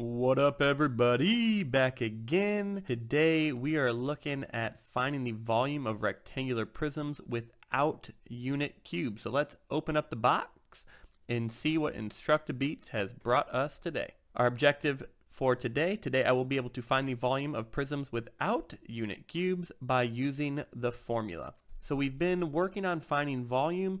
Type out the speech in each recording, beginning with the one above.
What up everybody? Back again. Today we are looking at finding the volume of rectangular prisms without unit cubes. So let's open up the box and see what Instructabeats has brought us today. Our objective for today, today I will be able to find the volume of prisms without unit cubes by using the formula. So we've been working on finding volume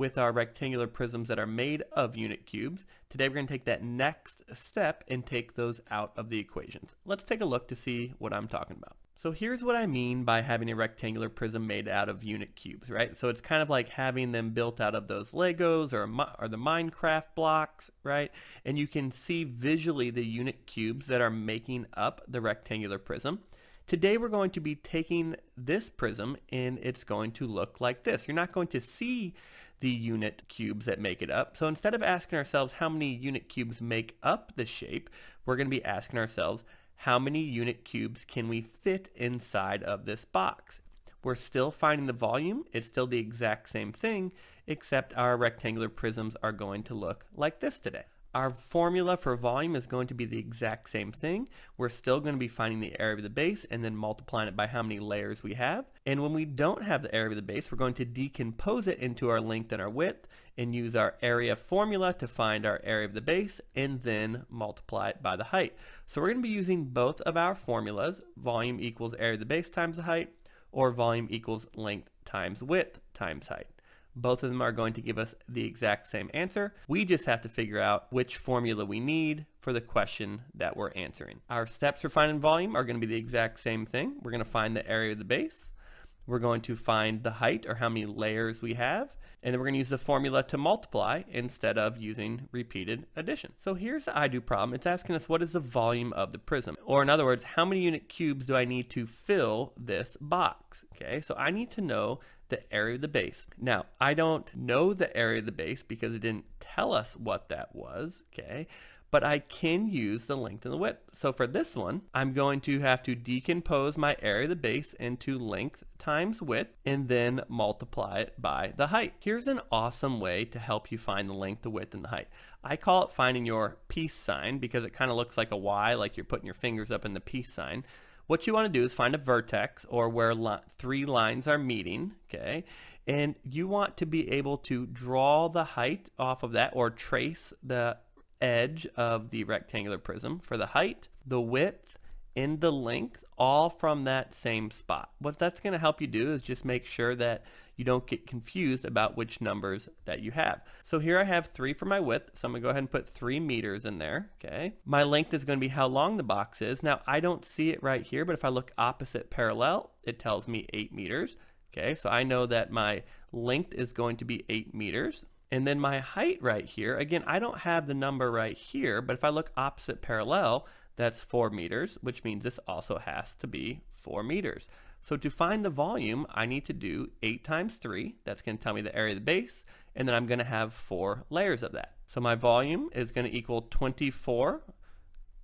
with our rectangular prisms that are made of unit cubes. Today we're going to take that next step and take those out of the equations. Let's take a look to see what I'm talking about. So here's what I mean by having a rectangular prism made out of unit cubes, right? So it's kind of like having them built out of those Legos or, or the Minecraft blocks, right? And you can see visually the unit cubes that are making up the rectangular prism. Today we're going to be taking this prism and it's going to look like this. You're not going to see the unit cubes that make it up. So instead of asking ourselves how many unit cubes make up the shape, we're going to be asking ourselves how many unit cubes can we fit inside of this box. We're still finding the volume. It's still the exact same thing, except our rectangular prisms are going to look like this today. Our formula for volume is going to be the exact same thing. We're still going to be finding the area of the base and then multiplying it by how many layers we have. And when we don't have the area of the base, we're going to decompose it into our length and our width and use our area formula to find our area of the base and then multiply it by the height. So we're going to be using both of our formulas, volume equals area of the base times the height, or volume equals length times width times height. Both of them are going to give us the exact same answer. We just have to figure out which formula we need for the question that we're answering. Our steps for finding volume are going to be the exact same thing. We're going to find the area of the base. We're going to find the height or how many layers we have. And then we're going to use the formula to multiply instead of using repeated addition. So here's the I do problem. It's asking us what is the volume of the prism? Or in other words, how many unit cubes do I need to fill this box? Okay, so I need to know the area of the base. Now, I don't know the area of the base because it didn't tell us what that was, okay? But I can use the length and the width. So for this one, I'm going to have to decompose my area of the base into length times width and then multiply it by the height. Here's an awesome way to help you find the length, the width, and the height. I call it finding your peace sign because it kind of looks like a Y, like you're putting your fingers up in the peace sign. What you want to do is find a vertex or where li three lines are meeting, okay? And you want to be able to draw the height off of that or trace the edge of the rectangular prism for the height, the width, and the length all from that same spot. What that's going to help you do is just make sure that you don't get confused about which numbers that you have. So here I have three for my width, so I'm gonna go ahead and put three meters in there, okay? My length is gonna be how long the box is. Now I don't see it right here, but if I look opposite parallel, it tells me eight meters, okay? So I know that my length is going to be eight meters. And then my height right here, again, I don't have the number right here, but if I look opposite parallel, that's four meters, which means this also has to be four meters. So to find the volume, I need to do 8 times 3. That's going to tell me the area of the base. And then I'm going to have four layers of that. So my volume is going to equal 24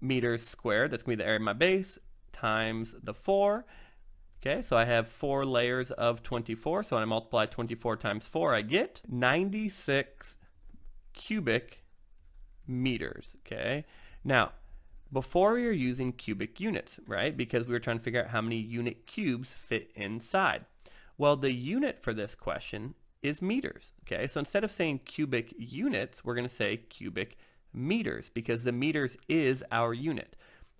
meters squared. That's going to be the area of my base times the 4. Okay, so I have four layers of 24. So when I multiply 24 times 4, I get 96 cubic meters. Okay, now before we were using cubic units, right? Because we were trying to figure out how many unit cubes fit inside. Well, the unit for this question is meters, okay? So instead of saying cubic units, we're going to say cubic meters because the meters is our unit.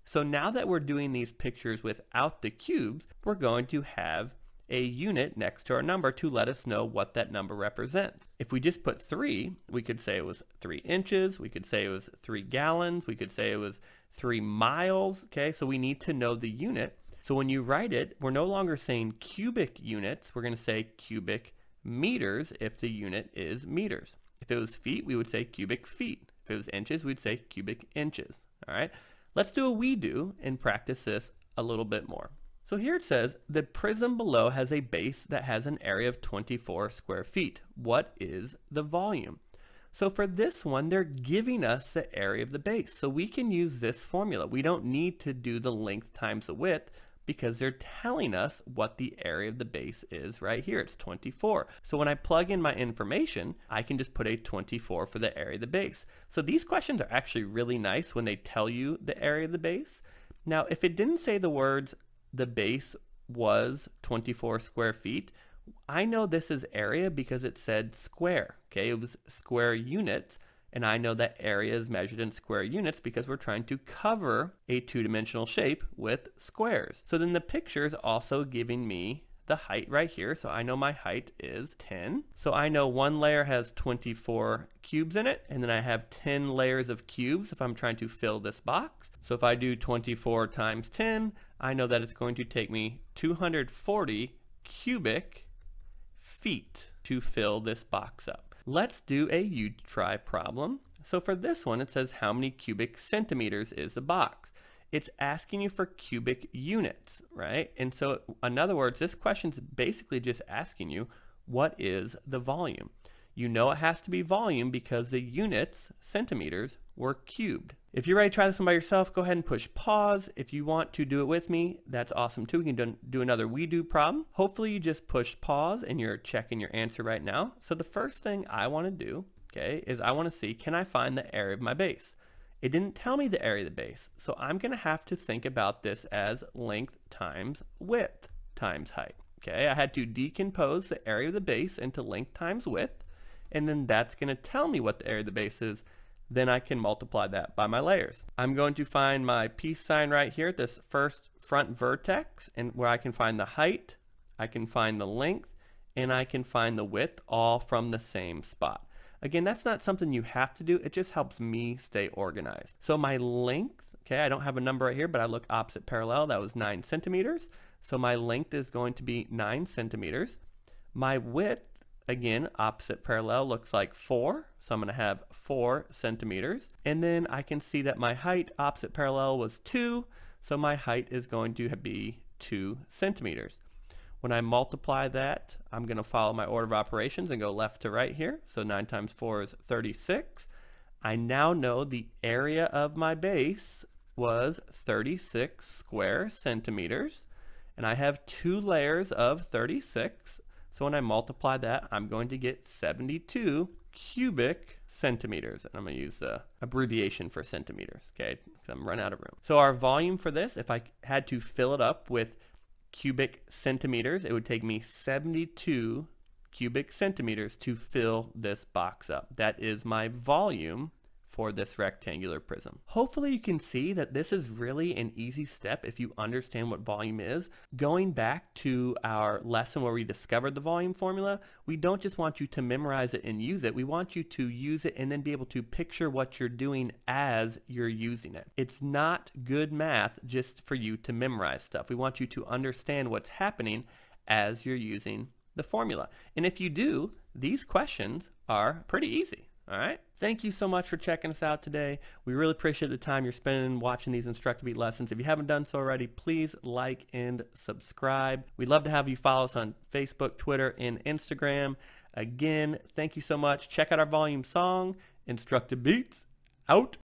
So now that we're doing these pictures without the cubes, we're going to have a unit next to our number to let us know what that number represents. If we just put 3, we could say it was 3 inches, we could say it was 3 gallons, we could say it was 3 miles, okay? So we need to know the unit. So when you write it, we're no longer saying cubic units, we're going to say cubic meters if the unit is meters. If it was feet, we would say cubic feet. If it was inches, we'd say cubic inches, all right? Let's do a we do and practice this a little bit more. So here it says, the prism below has a base that has an area of 24 square feet. What is the volume? So for this one, they're giving us the area of the base. So we can use this formula. We don't need to do the length times the width, because they're telling us what the area of the base is right here. It's 24. So when I plug in my information, I can just put a 24 for the area of the base. So these questions are actually really nice when they tell you the area of the base. Now, if it didn't say the words, the base was 24 square feet, I know this is area because it said square, okay? It was square units, and I know that area is measured in square units because we're trying to cover a two-dimensional shape with squares. So then the picture is also giving me the height right here. So I know my height is 10. So I know one layer has 24 cubes in it, and then I have 10 layers of cubes if I'm trying to fill this box. So if I do 24 times 10, I know that it's going to take me 240 cubic feet to fill this box up. Let's do a you try problem. So for this one, it says how many cubic centimeters is the box? It's asking you for cubic units, right? And so in other words, this question is basically just asking you, what is the volume? You know it has to be volume because the units, centimeters, were cubed. If you're ready to try this one by yourself, go ahead and push pause. If you want to do it with me, that's awesome too. We can do another we do problem. Hopefully you just pushed pause and you're checking your answer right now. So the first thing I want to do, okay, is I want to see, can I find the area of my base? It didn't tell me the area of the base, so I'm going to have to think about this as length times width times height. Okay, I had to decompose the area of the base into length times width and then that's going to tell me what the area of the base is. Then I can multiply that by my layers. I'm going to find my peace sign right here at this first front vertex and where I can find the height, I can find the length, and I can find the width all from the same spot. Again, that's not something you have to do. It just helps me stay organized. So my length, okay, I don't have a number right here, but I look opposite parallel. That was 9 centimeters. So my length is going to be 9 centimeters. My width Again, opposite parallel looks like 4, so I'm going to have 4 centimeters. And then I can see that my height opposite parallel was 2, so my height is going to be 2 centimeters. When I multiply that, I'm going to follow my order of operations and go left to right here. So 9 times 4 is 36. I now know the area of my base was 36 square centimeters. And I have two layers of 36. So when I multiply that, I'm going to get 72 cubic centimeters. And I'm going to use the abbreviation for centimeters, okay? I'm running out of room. So our volume for this, if I had to fill it up with cubic centimeters, it would take me 72 cubic centimeters to fill this box up. That is my volume for this rectangular prism. Hopefully you can see that this is really an easy step if you understand what volume is. Going back to our lesson where we discovered the volume formula, we don't just want you to memorize it and use it. We want you to use it and then be able to picture what you're doing as you're using it. It's not good math just for you to memorize stuff. We want you to understand what's happening as you're using the formula. And if you do, these questions are pretty easy. All right. Thank you so much for checking us out today. We really appreciate the time you're spending watching these Instructabeat lessons. If you haven't done so already, please like and subscribe. We'd love to have you follow us on Facebook, Twitter, and Instagram. Again, thank you so much. Check out our volume song, Instructabeats, out.